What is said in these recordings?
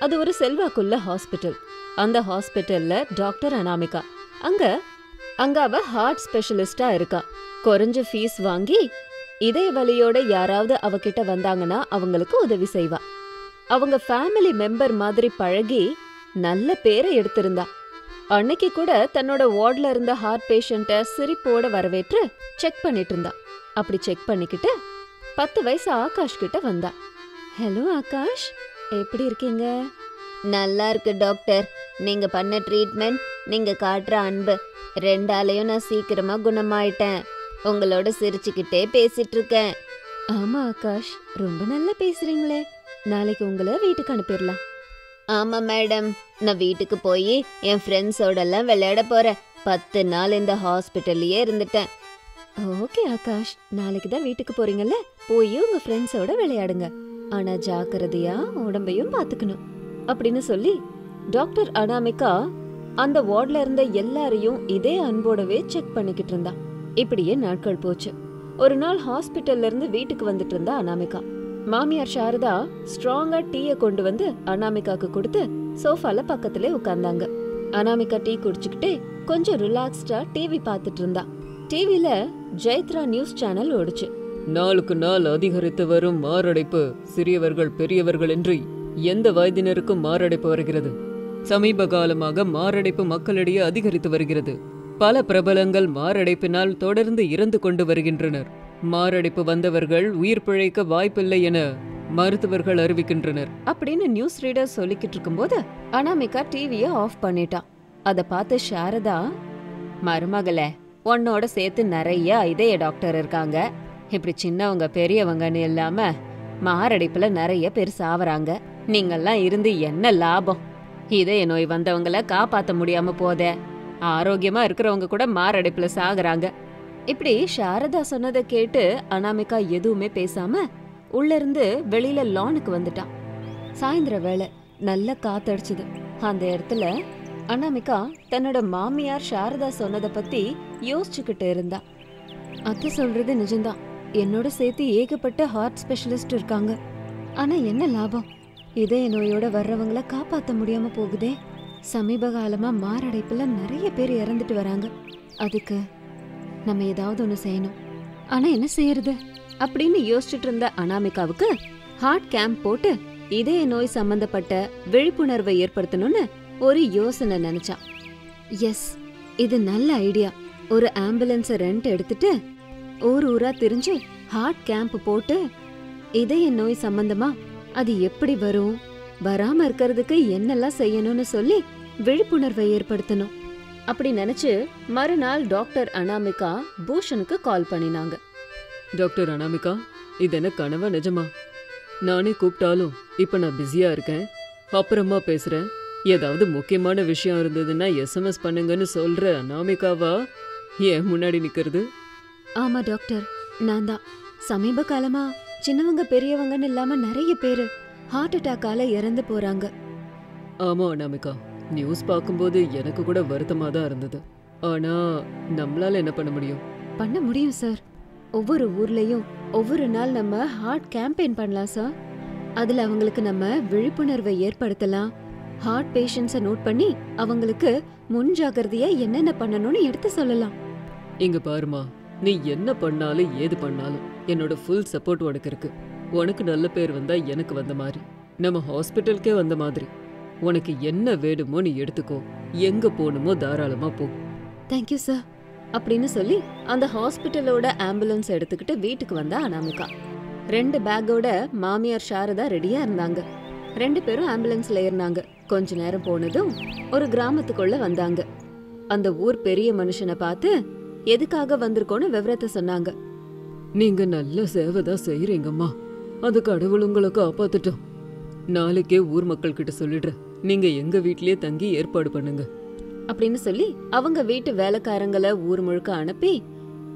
அது ஒரு செல்வாக்குள்ள ஹாஸ்பிட்டல். அந்த ஹாஸ்பிட்டல்ல டாக்டர் அனாமிகா. அங்க அங்க அவ ஹார்ட் ஸ்பெஷலிஸ்டா இருக்கா. குறைஞ்ச ஃபீஸ் வாங்கி இதய வலியோட யாராவது அவகிட்ட வந்தாங்கன்னா அவங்களுக்கு உதவி செய்வா. அவங்க ஃபேமிலி மெம்பர் மாதிரி பழகி நல்ல பேரை எடுத்திருந்தா. அன்னைக்கு கூட தன்னோட வார்ட்ல இருந்த ஹார்ட் பேஷண்ட்டை சிரிப்போட வரவேற்று செக் பண்ணிட்டு இருந்தா. அப்படி செக் பண்ணிக்கிட்டு பத்து வயசு ஆகாஷ் கிட்ட வந்தா. ஹலோ ஆகாஷ். எப்படி இருக்கீங்க? நல்லா இருக்கு டாக்டர். நீங்க பண்ண ட்ரீட்மெண்ட் நீங்க காட்டுற அன்பு ரெண்டாலையும் நான் சீக்கிரமா குணமாயிட்டேன். உங்களோட சிரிச்சுக்கிட்டே பேசிட்டு இருக்கேன் ஆமா ஆகாஷ். ரொம்ப நல்லா பேசுறீங்களே. நாளைக்கு உங்களை வீட்டுக்கு அனுப்பிடலாம். ஆமா மேடம். நான் வீட்டுக்கு போய் என் ஃப்ரெண்ட்ஸோட எல்லாம் விளையாட போறேன். பத்து நாள் இந்த ஹாஸ்பிட்டல்லயே இருந்துட்டேன். ஓகே ஆகாஷ். நாளைக்கு தான் வீட்டுக்கு போறீங்கல்ல? போய் உங்க ஃப்ரெண்ட்ஸோட விளையாடுங்க. ஆனா ஜாக்கிரதையா உடம்பையும் பாத்துக்கணும். அப்படின்னு சொல்லி டாக்டர் அனாமிகா அந்த வார்ட்ல இருந்த எல்லாரையும் இதே அன்போடவே செக் பண்ணிக்கிட்டு இருந்தா. இப்படியே நாட்கள் போச்சு. ஒரு நாள் ஹாஸ்பிட்டல்ல இருந்து வீட்டுக்கு வந்துட்டு இருந்தா அனாமிகா. மாமியார் சாரதா ஸ்ட்ராங்கா டீய கொண்டு வந்து அனாமிகாக்கு கொடுத்து சோஃபால பக்கத்திலே உட்கார்ந்தாங்க. அனாமிகா டீ குடிச்சுக்கிட்டே கொஞ்சம் ரிலாக்ஸ்டா டிவி பார்த்துட்டு இருந்தா. டிவில ஜெயத்ரா நியூஸ் சேனல் ஓடுச்சு. நாளுக்கு நாள் அதிகரித்து வரும் மாரடைப்பு. சிறியவர்கள் பெரியவர்கள் என்று எந்த வயதினருக்கும் மாரடைப்பு வருகிறது. சமீப காலமாக மாரடைப்பு மக்களிடையே அதிகரித்து வருகிறது. பல பிரபலங்கள் மாரடைப்பினால் தொடர்ந்து இறந்து கொண்டு வருகின்றனர். மாரடைப்பு வந்தவர்கள் உயிர் பிழைக்க வாய்ப்பில்லை என மருத்துவர்கள் அறிவிக்கின்றனர். அப்படின்னு நியூஸ் ரீடர் சொல்லிக்கிட்டு இருக்கும்போது அனாமிகா டிவிய ஆஃப் பண்ணிட்டான் அதை பார்த்து சாரதா மருமகளே உன்னோட சேர்த்து நிறைய இதய டாக்டர் இருக்காங்க. இப்படி சின்னவங்க பெரியவங்கன்னு இல்லாம மாரடைப்புல நிறைய பேர் சாவறாங்க. நீங்கெல்லாம் இருந்து என்ன லாபம்? இதய நோய் வந்தவங்கள காப்பாத்த முடியாம போதே ஆரோக்கியமா இருக்கிறவங்க கூட மாரடைப்புல சாகுறாங்க. இப்படி சாரதா சொன்னதை கேட்டு அனாமிகா எதுவுமே பேசாம உள்ள இருந்து வெளியில லானுக்கு வந்துட்டான். சாயந்தர வேளை நல்ல காத்தடிச்சுது. அந்த இடத்துல அனாமிகா தன்னோட மாமியார் சாரதா சொன்னதை பத்தி யோசிச்சுக்கிட்டு இருந்தா. அத்தை சொல்றது நிஜம்தான். என்னோட சேர்த்து ஏகப்பட்ட ஹார்ட் ஸ்பெஷலிஸ்ட் இருக்காங்க. ஆனா என்ன லாபம்? இதய நோயோட வர்றவங்கள காப்பாத்த முடியாம போகுதே. சமீப காலமா மாரடைப்புல நிறைய பேர் இறந்துட்டு வராங்க. அதுக்கு நம்ம ஏதாவது ஒன்று செய்யணும். ஆனா என்ன செய்யறது? அப்படின்னு யோசிச்சுட்டு இருந்த அனாமிகாவுக்கு ஹார்ட் கேம்ப் போட்டு இதய நோய் சம்பந்தப்பட்ட விழிப்புணர்வை ஏற்படுத்தணும்னு ஒரு யோசனை நினைச்சா எஸ் இது நல்ல ஐடியா ஒரு ஆம்புலன்ஸ ரெண்ட் எடுத்துட்டு ஊர் ஊரா திரிஞ்சு ஹார்ட் கேம்ப் போட்டு இதய நோய் சம்பந்தமா அது எப்படி வரும்? வராம இருக்கிறதுக்கு என்னெல்லாம் செய்யணும்னு சொல்லி விழிப்புணர்வை ஏற்படுத்தணும். அப்படி நினைச்சு மறுநாள் டாக்டர் அனாமிகா பூஷனுக்கு கால் பண்ணினாங்க. டாக்டர் அனாமிகா இது என்ன கனவா நிஜமா? நானே கூப்பிட்டாலும் இப்ப நான் பிஸியா இருக்கேன். அப்புறமா பேசுறேன். ஏதாவது முக்கியமான விஷயம் இருந்ததுன்னா எஸ்எம்எஸ் பண்ணுங்கன்னு சொல்ற அனாமிகாவா? ஏன் முன்னாடி நிக்கிறது? ஆமா டாக்டர். நான் தான் சமீப காலமா சின்னவங்க பெரியவங்கன்னு இல்லாம நிறைய பேரு ஹார்ட் அட்டாக்கால இறந்து போறாங்க. ஆமா அனாமிகா. நியூஸ் பார்க்கும்போது எனக்கு கூட வருத்தமா தான் இருந்தது. ஆனா நம்மளால என்ன பண்ண முடியும்? பண்ண முடியும் சார் ஒவ்வொரு ஊர்லயும் ஒவ்வொரு நாள் நம்ம ஹார்ட் கேம்பெயின் பண்ணலாம் சார் அதுல அவங்களுக்கு நம்ம விழிப்புணர்வை ஏற்படுத்தலாம். ஹார்ட் பேஷண்ட்ஸை நோட் பண்ணி அவங்களுக்கு முன் ஜாக்கிரதையா என்னென்ன பண்ணணும்னு எடுத்து சொல்லலாம். இங்க பாருமா நீ என்ன பண்ணாலும் ஏது பண்ணாலும் என்னோட ஃபுல் சப்போர்ட் உனக்கு இருக்கு. உனக்கு நல்ல பேர் வந்தா எனக்கு வந்த மாதிரி. நம்ம ஹாஸ்பிட்டலுக்கே வந்த மாதிரி. உனக்கு என்ன வேணுமோ நீ எடுத்துக்கோ. எங்க போகணுமோ தாராளமா போ. தேங்க்யூ சார் அப்படின்னு சொல்லி அந்த ஹாஸ்பிட்டலோட ஆம்புலன்ஸ் எடுத்துக்கிட்டு வீட்டுக்கு வந்தா அனாமிகா. ரெண்டு பேக்கோட மாமியார் சாரதா ரெடியா இருந்தாங்க. ரெண்டு பேரும் ஆம்புலன்ஸ்ல ஏறினாங்க. கொஞ்ச நேரம் போனதும் ஒரு கிராமத்துக்குள்ள வந்தாங்க. அந்த ஊர் பெரிய மனுஷனை பார்த்து எதுக்காக வந்திருக்கோன்னு விவரத்தை சொன்னாங்க. நீங்க நல்ல சேவை தான் செய்யறீங்கம்மா அது கடவுள் உங்களை காப்பாத்துட்டோம். நாளைக்கே ஊர் மக்கள் கிட்ட சொல்லிடுறேன். நீங்க எங்க வீட்லயே தங்கி ஏற்பாடு பண்ணுங்க. அப்படின்னு சொல்லி அவங்க வீட்டு வேலைக்காரங்கள ஊர் முழுக்க அனுப்பி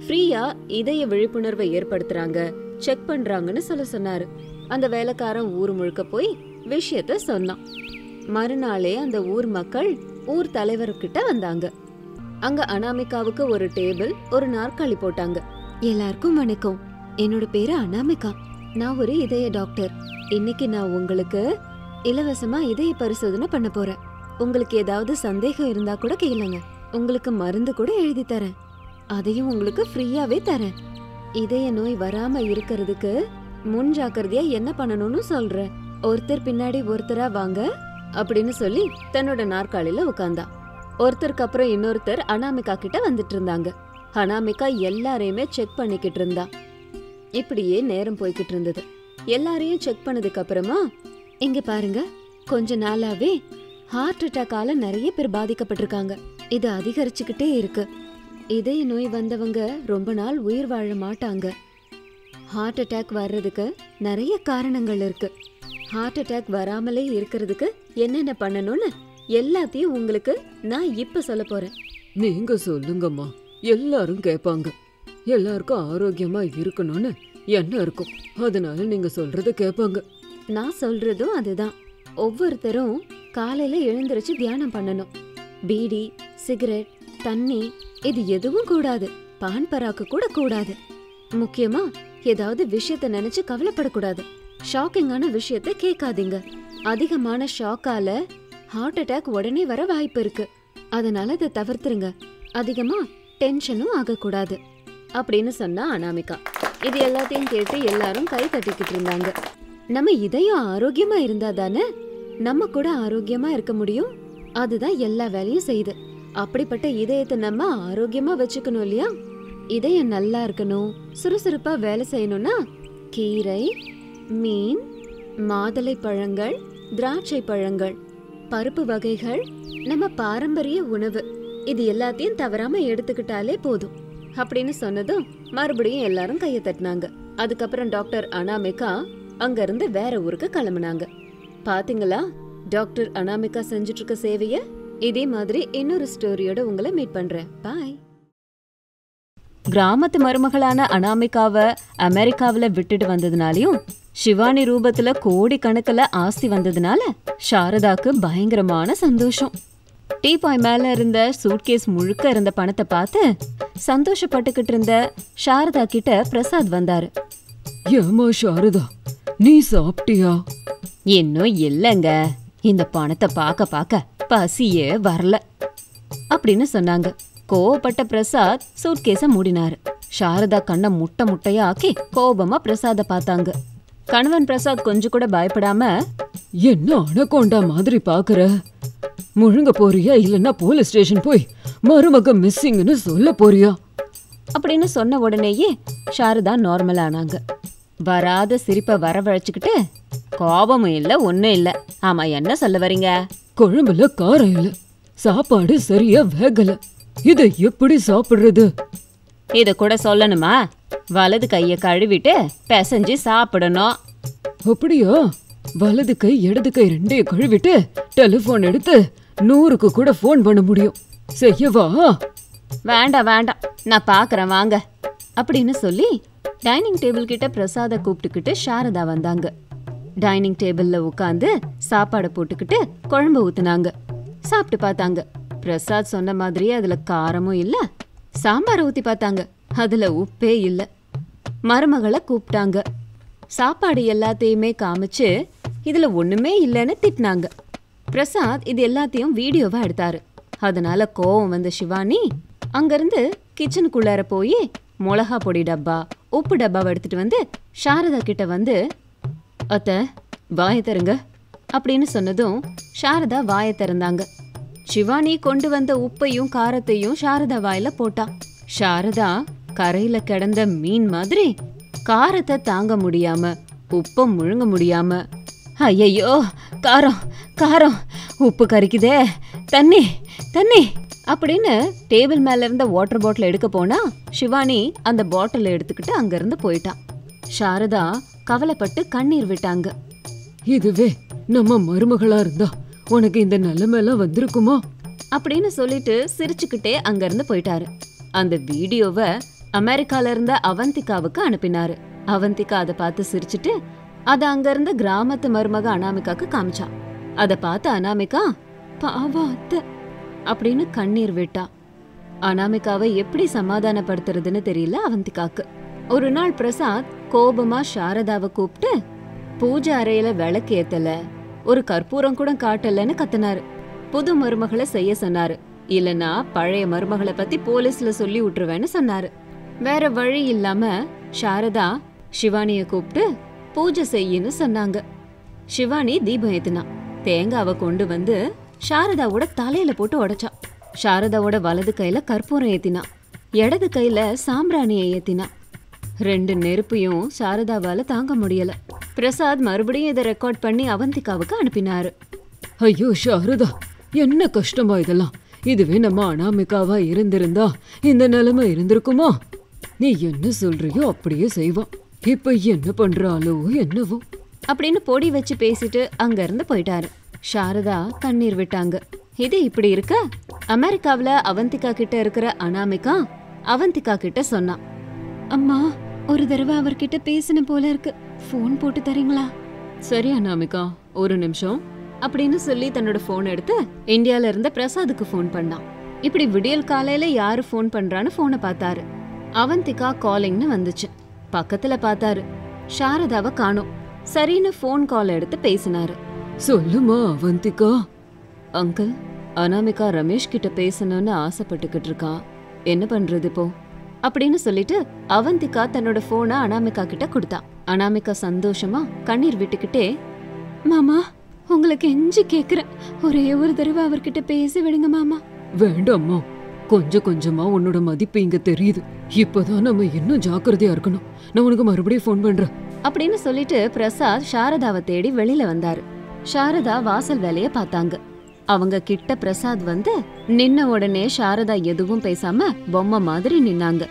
ஃப்ரீயா இதய விழிப்புணர்வை ஏற்படுத்துறாங்க செக் பண்றாங்கன்னு சொல்ல சொன்னாரு. அந்த வேலைக்காரன் ஊர் முழுக்க போய் விஷயத்த சொன்னான். மறுநாளே அந்த ஊர் மக்கள் ஊர் தலைவர்கிட்ட வந்தாங்க. அங்க அனாமிகாவுக்கு ஒரு டேபிள் ஒரு நாற்காலி போட்டாங்க. எல்லாருக்கும் வணக்கம். என்னோட பேரு அனாமிகா. நான் ஒரு இதய டாக்டர். இன்னைக்கு நான் உங்களுக்கு இலவசமா இதய பரிசோதனை பண்ண போறேன். உங்களுக்கு ஏதாவது சந்தேகம் இருந்தா கூட கேளுங்க. உங்களுக்கு மருந்து கூட எழுதி தரேன். அதையும் உங்களுக்கு ஃப்ரீயாவே தரேன். இதய நோய் வராம இருக்கிறதுக்கு முன் ஜாக்கிரதையா என்ன பண்ணணும்னு சொல்றேன். ஒருத்தர் பின்னாடி ஒருத்தரா வாங்க அப்படின்னு சொல்லி தன்னோட நாற்காலியில உட்காந்தான் ஒருத்தருக்கு அப்புறம் இன்னொருத்தர் அனாமிகா கிட்ட வந்துட்டு இருந்தாங்க. அனாமிகா எல்லாரையுமே செக் பண்ணிக்கிட்டு இருந்தா. இப்படியே நேரம் போய்கிட்டு இருந்தது. எல்லாரையும் செக் பண்ணதுக்கு அப்புறமா இங்க பாருங்க கொஞ்ச நாளாவே ஹார்ட் அட்டாக்கால நிறைய பேர் பாதிக்கப்பட்டிருக்காங்க. இது அதிகரிச்சுக்கிட்டே இருக்கு. இதய நோய் வந்தவங்க ரொம்ப நாள் உயிர் வாழ மாட்டாங்க. ஹார்ட் அட்டாக் வர்றதுக்கு நிறைய காரணங்கள் இருக்கு. ஹார்ட் அட்டாக் வராமலே இருக்கிறதுக்கு என்னென்ன பண்ணணும்னு எல்லாத்தையும் உங்களுக்கு நான் இப்ப சொல்ல போறேன். நீங்க சொல்லுங்கம்மா. எல்லாரும் கேட்பாங்க எல்லாருக்கும் ஆரோக்கியமா இருக்கணும்னு என்ன இருக்கும். அதனால நீங்க சொல்றத கேட்பாங்க நான் சொல்றதும் அதுதான். ஒவ்வொருத்தரும் காலையில எழுந்திருச்சு தியானம் பண்ணணும். பீடி சிகரெட் தண்ணி இது எதுவும் கூடாது. பான் பராக்கு கூட கூடாது. முக்கியமா ஏதாவது விஷயத்த நினைச்சு கவலைப்படக்கூடாது. ஷாக்கிங்கான விஷயத்த கேட்காதீங்க. அதிகமான ஷாக்கால ஹார்ட் அட்டாக் உடனே வர வாய்ப்பு இருக்கு. அதனால அதை தவிர்த்துருங்க. அதிகமா டென்ஷனும் ஆகக்கூடாது. அப்படின்னு சொன்னா அனாமிகா. இது எல்லாத்தையும் கேட்டு எல்லாரும் கை தட்டிக்கிட்டு இருந்தாங்க. நம்ம இதயம் ஆரோக்கியமா இருந்தா தானே நம்ம கூட ஆரோக்கியமா இருக்க முடியும்? அதுதான் எல்லா வேலையும் செய்யுது. அப்படிப்பட்ட இதயத்தை நம்ம ஆரோக்கியமா வச்சுக்கணும் இல்லையா? இதயம் நல்லா இருக்கணும். சுறுசுறுப்பா வேலை செய்யணும்னா கீரை மீன் மாதுளை பழங்கள் திராட்சை பழங்கள். பருப்பு வகைகள் நம்ம பாரம்பரிய உணவு. இது எல்லாத்தையும் தவறாம எடுத்துக்கிட்டாலே போதும். அப்படின்னு சொன்னதும் மறுபடியும் எல்லாரும் கைய தட்டினாங்க. அதுக்கப்புறம் டாக்டர் அனாமிகா அங்க இருந்து வேற ஊருக்கு கிளம்புனாங்க. பாத்தீங்களா? டாக்டர் அனாமிகா செஞ்சுட்டு இருக்க சேவைய? இதே மாதிரி இன்னொரு ஸ்டோரியோட உங்களை மீட் பண்றேன். பாய். கிராமத்து மருமகளான அனாமிகாவை அமெரிக்காவில் விட்டுட்டு வந்ததுனாலையும் சிவானி ரூபத்துல கோடி கணக்குல ஆஸ்தி வந்ததுனால சாரதாக்கு பயங்கரமான சந்தோஷம். டீபாய் மேல இருந்த சூட்கேஸ் முழுக்க இருந்த பணத்தை பார்த்து சந்தோஷப்பட்டுக்கிட்டு இருந்த சாரதா கிட்ட பிரசாத் வந்தாரு. ஏமா சாரதா நீ சாப்பிட்டியா? இன்னும் இல்லைங்க. இந்த பணத்தை பார்க்க பார்க்க பசியே வரல. அப்படின்னு சொன்னாங்க. கோவப்பட்ட பிரசாத் சூட்கேஸ மூடினாரு. சாரதா கண்ணை முட்டை முட்டையா ஆக்கி கோபமா பிரசாத பார்த்தாங்க. கணவன் பிரசாத் கொஞ்சம் கூட பயப்படாம என்ன அனகொண்டா மாதிரி பாக்குற? முழுங்க போறியா இல்லைன்னா போலீஸ் ஸ்டேஷன் போய் மருமக மிஸ்ஸிங்னு சொல்ல போறியா? அப்படின்னு சொன்ன உடனேயே சாரதா நார்மல் ஆனாங்க. வராத சிரிப்பை வரவழைச்சுக்கிட்டு கோபமும் இல்ல ஒன்னும் இல்ல. ஆமா என்ன சொல்ல வரீங்க? குழம்புல காரம் இல்ல. சாப்பாடு சரியா வேகல. இத எப்படி சாப்பிடுறது? இத கூட சொல்லணுமா? வலது கைய கழுவிட்டு பிசைஞ்சு சாப்பிடணும். அப்படியா? வலது கை இடது கை ரெண்டையும் கழுவிட்டு டெலிபோன் எடுத்து நூறுக்கு கூட ஃபோன் பண்ண முடியும். செய்யவா? வேண்டாம் வேண்டாம். நான் பாக்குறேன் வாங்க. அப்படின்னு சொல்லி டைனிங் டேபிள் கிட்ட பிரசாத கூப்பிட்டுக்கிட்டு சாரதா வந்தாங்க. டைனிங் டேபிள்ல உட்காந்து சாப்பாடை போட்டுக்கிட்டு குழம்பு ஊத்துனாங்க. சாப்பிட்டு பார்த்தாங்க. பிரசாத் சொன்ன மாதிரியே அதுல காரமும் இல்ல சாம்பாரை ஊத்தி பார்த்தாங்க. அதுல உப்பே இல்ல. மருமகளை கூப்பிட்டாங்க. சாப்பாடு எல்லாத்தையுமே காமிச்சு இதுல ஒண்ணுமே இல்லைன்னு திட்டினாங்க. பிரசாத் இது எல்லாத்தையும் வீடியோவா எடுத்தாரு. அதனால கோவம் வந்த சிவானி அங்கிருந்து கிச்சனுக்குள்ளார போய் மிளகா பொடி டப்பா உப்பு டப்பாவை எடுத்துட்டு வந்து சாரதா கிட்ட வந்து அத்த வாயை தருங்க அப்படின்னு சொன்னதும் சாரதா வாயை திறந்தாங்க. சிவானி கொண்டு வந்த உப்பையும் காரத்தையும் சாரதா வாயில போட்டா. சாரதா கரையில கிடந்த மீன் மாதிரி காரத்தை தாங்க முடியாம உப்பை முழுங்க முடியாம. ஐயையோ காரம் காரம் உப்பு கரிக்குதே. தண்ணி தண்ணி அப்படின்னு டேபிள் மேல இருந்த வாட்டர் பாட்டில் எடுக்க போனா சிவானி அந்த பாட்டிலை எடுத்துக்கிட்டு அங்கிருந்து போயிட்டான் சாரதா கவலைப்பட்டு கண்ணீர் விட்டாங்க. இதுவே நம்ம மருமகளா இருந்தா உனக்கு இந்த நிலைமையெல்லாம் வந்திருக்குமா? அப்படின்னு சொல்லிட்டு சிரிச்சுக்கிட்டே அங்கிருந்து போயிட்டாரு. அந்த வீடியோவை அமெரிக்கால இருந்த அவந்திகாவுக்கு அனுப்பினாரு. அவந்திகா அதை பார்த்து சிரிச்சுட்டு அதை அங்கிருந்த கிராமத்து மருமக அனாமிகாக்கு காமிச்சா அதை பார்த்து அனாமிகா பாவா அத்தை அப்படின்னு கண்ணீர் விட்டா. அனாமிகாவை எப்படி சமாதானப்படுத்துறதுன்னு தெரியல அவந்திகாக்கு. ஒரு நாள் பிரசாத் கோபமா சாரதாவை கூப்பிட்டு பூஜை அறையில விளக்கு ஏத்தல ஒரு கற்பூரம் கூட காட்டலன்னு கத்துனாரு. புது மருமகளை செய்ய சொன்னாரு. இல்லனா பழைய மருமகளை பத்தி போலீஸ்ல சொல்லி விட்டுருவேன்னு சொன்னாரு. வேற வழி இல்லாம சாரதா சிவானிய கூப்பிட்டு பூஜை செய்யின்னு சொன்னாங்க. சிவானி தீபம் ஏத்துனா. தேங்காவை கொண்டு வந்து சாரதாவோட தலையில போட்டு உடைச்சா. சாரதாவோட வலது கையில கற்பூரம் ஏத்தினா. இடது கையில சாம்பிராணியை ஏத்தினா. ரெண்டு நெருப்பையும் சாரதாவால தாங்க முடியல. பிரசாத் மறுபடியும் இதை ரெக்கார்ட் பண்ணி அவந்திகாவுக்கு அனுப்பினாரு. ஐயோ சாரதா என்ன கஷ்டமா இதெல்லாம்? இதுவே நம்ம அனாமிகாவா இருந்திருந்தா இந்த நிலைமை இருந்திருக்குமா? நீ என்ன சொல்றியோ அப்படியே செய்வான் இப்ப என்ன பண்றாளோ என்னவோ. அப்படின்னு பொடி வச்சு பேசிட்டு அங்க இருந்து போயிட்டாரு. சாரதா கண்ணீர் விட்டாங்க. இது இப்படி இருக்க? அமெரிக்காவுல அவந்திகா கிட்ட இருக்கிற அனாமிகா அவந்திகா கிட்ட சொன்னா. அம்மா ஒரு தடவை அவர்கிட்ட பேசின போல இருக்கு. ஃபோன் போட்டு தரீங்களா? சரி அனாமிகா. ஒரு நிமிஷம். அப்படின்னு சொல்லி தன்னோட ஃபோன் எடுத்து இந்தியால இருந்த பிரசாத்துக்கு ஃபோன் பண்ணான். இப்படி விடியல் காலையில யாரு ஃபோன் பண்றான்னு ஃபோனை பார்த்தாரு. அவந்திகா காலிங்னு வந்துச்சு. பக்கத்துல பார்த்தாரு. சாரதாவை காணோம். சரின்னு ஃபோன் கால் எடுத்து பேசினாரு. சொல்லுமா அவந்திகா? அங்கிள் அனாமிகா ரமேஷ் கிட்ட பேசணும்னு ஆசைப்பட்டுக்கிட்டு இருக்கா. என்ன பண்றது இப்போ? அப்படின்னு சொல்லிட்டு அவந்திகா தன்னோட போனை அனாமிகா கிட்ட கொடுத்தா. அனாமிகா சந்தோஷமா கண்ணீர் விட்டுக்கிட்டே மாமா உங்களுக்கு எஞ்சி கேக்குறேன். ஒரே ஒரு தடவை அவர்கிட்ட பேசி விடுங்க மாமா. வேண்டாம்மா. கொஞ்சம் கொஞ்சமா உன்னோட மதிப்பு இங்க தெரியுது. இப்பதான் நம்ம இன்னும் ஜாக்கிரதையா இருக்கணும். நான் உனக்கு மறுபடியும் ஃபோன் பண்றேன். அப்படின்னு சொல்லிட்டு பிரசாத் சாரதாவை தேடி வெளியில வந்தாரு. சாரதா வாசல் வேலைய பார்த்தாங்க. அவங்க கிட்ட பிரசாத் வந்து நின்ன உடனே சாரதா எதுவும் பேசாம பொம்மை மாதிரி நின்னாங்க.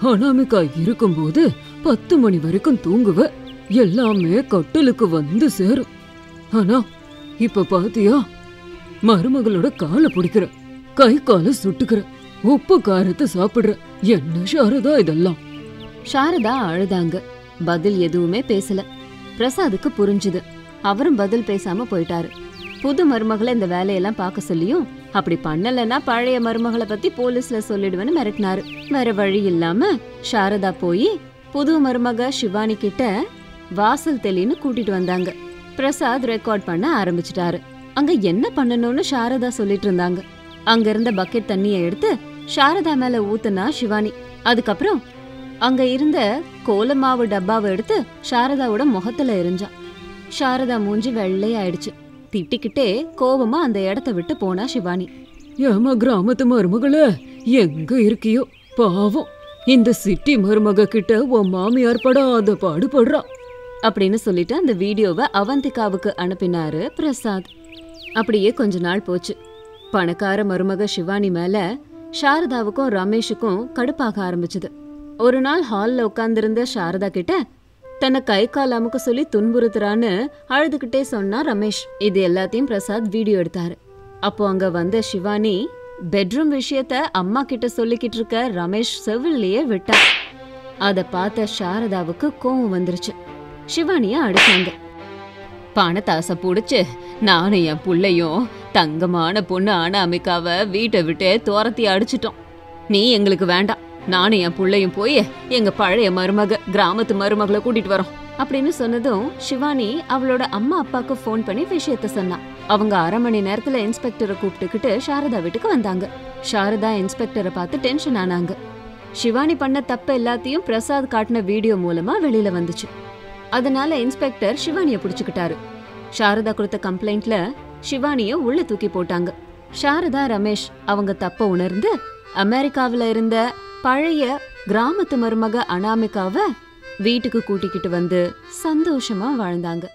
அனாமிகா இருக்கும்போது பத்து மணி வரைக்கும் தூங்குவ. எல்லாமே கட்டிலுக்கு வந்து சேரும். ஆனா இப்ப பாத்தியா மருமகளோட காலை பிடிக்கிற கை காலை சுட்டுக்கிற உப்பு காரத்தை சாப்பிடுற என்ன ஷாரதா இதெல்லாம்? சாரதா அழுதாங்க. பதில் எதுவுமே பேசல. பிரசாத்துக்கு புரிஞ்சுது. அவரும் பதில் பேசாம போயிட்டாரு. புது மருமகளை இந்த வேலையெல்லாம் பார்க்க சொல்லியும் அப்படி பண்ணலன்னா பழைய மருமகளை பத்தி போலீஸ்ல சொல்லிடுவேன்னு மிரட்டினாரு. வேற வழி இல்லாம சாரதா போய் புது மருமக சிவானி கிட்ட வாசல் தெளின்னு கூட்டிட்டு வந்தாங்க. பிரசாத் ரெக்கார்ட் பண்ண ஆரம்பிச்சிட்டாரு. அங்க என்ன பண்ணணும்னு சாரதா சொல்லிட்டு இருந்தாங்க. அங்க இருந்த பக்கெட் தண்ணியை எடுத்து சாரதா மேல ஊத்துனா சிவானி அதுக்கப்புறம் அங்க இருந்த கோலமாவு டப்பாவை எடுத்து சாரதாவோட முகத்துல எரிஞ்சான் சாரதா மூஞ்சி வெள்ளையாயிடுச்சு. திட்டிக்கிட்டே கோவமா அந்த இடத்த விட்டு போனா சிவானி. ஏமா கிராமத்து மருமகளே எங்க இருக்கியோ? பாவம். இந்த சிட்டி மருமக கிட்ட உன் மாமியார் படாத பாடுபடுறா. அப்படின்னு சொல்லிட்டு அந்த வீடியோவை அவந்திகாவுக்கு அனுப்பினாரு பிரசாத். அப்படியே கொஞ்ச நாள் போச்சு. பணக்கார மருமக சிவானி மேல சாரதாவுக்கும் ரமேஷுக்கும் கடுப்பாக ஆரம்பிச்சது. ஒரு நாள் ஹால்ல உட்கார்ந்திருந்த சாரதா கிட்ட தன்னை கை கால் அமுக்க சொல்லி துன்புறுத்துறான்னு அழுதுகிட்டே சொன்னா ரமேஷ். இது எல்லாத்தையும் பிரசாத் வீடியோ எடுத்தாரு. அப்போ அங்க வந்த சிவானி பெட்ரூம் விஷயத்த அம்மா கிட்ட சொல்லிக்கிட்டு இருக்க ரமேஷ் செவில்லையே விட்டா. அதை பார்த்த சாரதாவுக்கு கோவம் வந்துருச்சு. சிவானிய அடிச்சாங்க. பணத்தை ஆசை பிடிச்சி நானும் என் பிள்ளையும் தங்கமான பொண்ணு அனாமிகாவை வீட்டை விட்டு துரத்தி அடிச்சிட்டோம். நீ எங்களுக்கு வேண்டாம். நானும் என் பிள்ளையும் போய் எங்க பழைய மருமக கிராமத்து மருமகளை கூட்டிட்டு வரோம். அப்படின்னு சொன்னதும் சிவானி அவளோட அம்மா அப்பாக்கு ஃபோன் பண்ணி விஷயத்த சொன்னா. அவங்க அரை மணி நேரத்துல இன்ஸ்பெக்டரை கூப்பிட்டுக்கிட்டு சாரதா வீட்டுக்கு வந்தாங்க. சாரதா இன்ஸ்பெக்டரை பார்த்து டென்ஷன் ஆனாங்க. சிவானி பண்ண தப்பு எல்லாத்தையும் பிரசாத் காட்டின வீடியோ மூலமா வெளியில வந்துச்சு. அதனால இன்ஸ்பெக்டர் சிவானிய புடிச்சுக்கிட்டாரு. சாரதா கொடுத்த கம்ப்ளைண்ட்ல சிவானிய உள்ள தூக்கி போட்டாங்க. சாரதா ரமேஷ் அவங்க தப்ப உணர்ந்து அமெரிக்காவுல இருந்த பழைய கிராமத்து மருமக அனாமிகாவை வீட்டுக்கு கூட்டிக்கிட்டு வந்து சந்தோஷமா வாழ்ந்தாங்க.